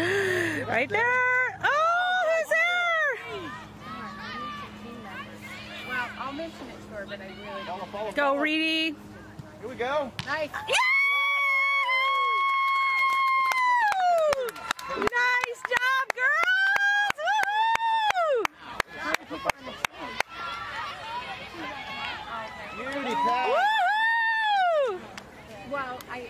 right there. Oh, who's there? Well, I'll mention it to her, but I really don't. Go, Reedy. Here we go. Nice. Yeah! Woohoo! Well, I.